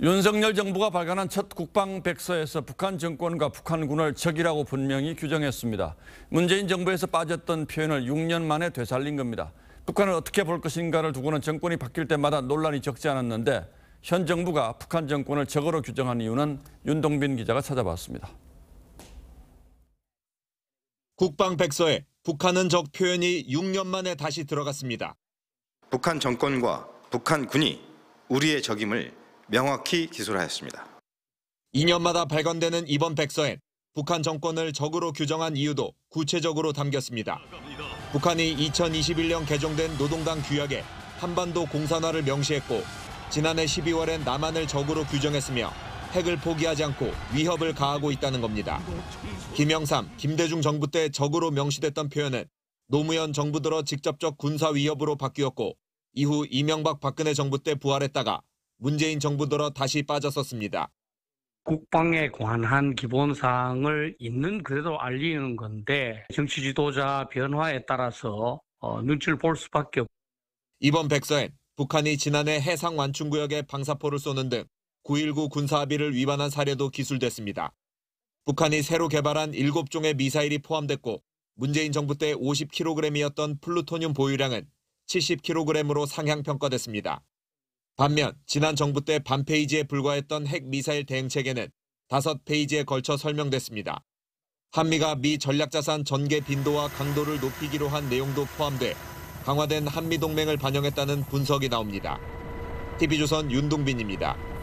윤석열 정부가 발간한 첫 국방백서에서 북한 정권과 북한군을 적이라고 분명히 규정했습니다. 문재인 정부에서 빠졌던 표현을 6년 만에 되살린 겁니다. 북한을 어떻게 볼 것인가를 두고는 정권이 바뀔 때마다 논란이 적지 않았는데 현 정부가 북한 정권을 적으로 규정한 이유는 윤동빈 기자가 찾아봤습니다. 국방 백서에 북한은 적 표현이 6년 만에 다시 들어갔습니다. 북한 정권과 북한 군이 우리의 적임을 명확히 기술하였습니다. 2년마다 발간되는 이번 백서엔 북한 정권을 적으로 규정한 이유도 구체적으로 담겼습니다. 북한이 2021년 개정된 노동당 규약에 한반도 공산화를 명시했고 지난해 12월엔 남한을 적으로 규정했으며 핵을 포기하지 않고 위협을 가하고 있다는 겁니다. 김영삼, 김대중 정부 때 적으로 명시됐던 표현은 노무현 정부 들어 직접적 군사 위협으로 바뀌었고 이후 이명박 박근혜 정부 때 부활했다가 문재인 정부 들어 다시 빠졌었습니다. 국방에 관한 기본사항을 있는 그대로 알리는 건데 정치 지도자 변화에 따라서 어, 눈치를 볼 수밖에 없. 이번 백서엔 북한이 지난해 해상 완충구역에 방사포를 쏘는 등 9.19 군사합의를 위반한 사례도 기술됐습니다. 북한이 새로 개발한 7종의 미사일이 포함됐고 문재인 정부 때 50kg이었던 플루토늄 보유량은 70kg으로 상향 평가됐습니다. 반면 지난 정부 때 반 페이지에 불과했던 핵 미사일 대응 체계는 다섯 페이지에 걸쳐 설명됐습니다. 한미가 미 전략자산 전개 빈도와 강도를 높이기로 한 내용도 포함돼 강화된 한미 동맹을 반영했다는 분석이 나옵니다. TV조선 윤동빈입니다.